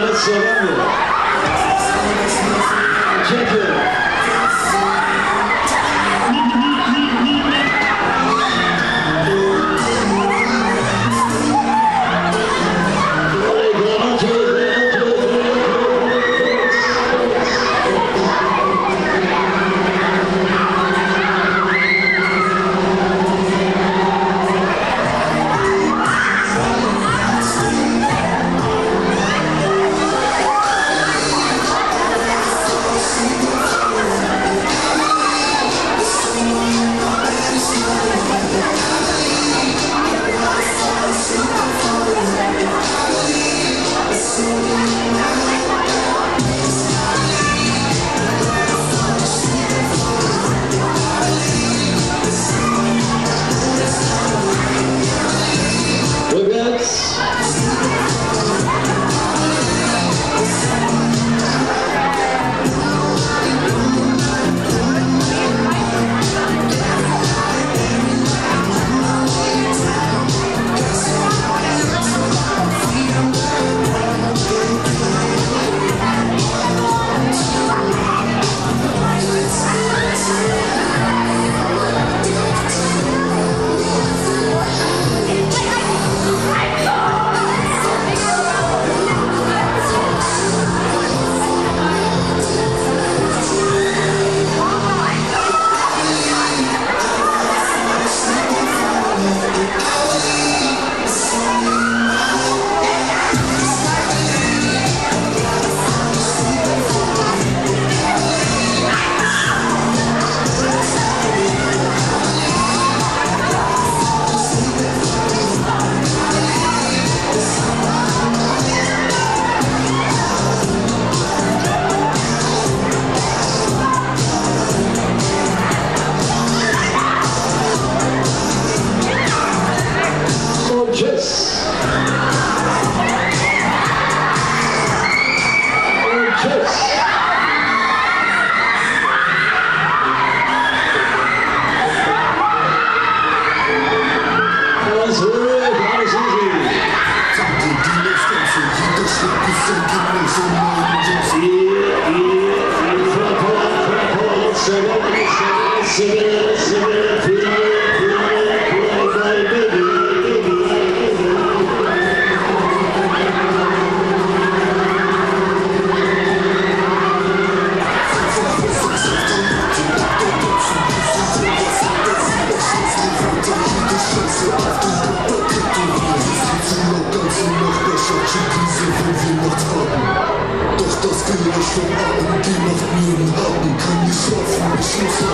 Let's surrender. Sure. Macht mir den Haken. Kann nicht schlafen, ich muss auf. Und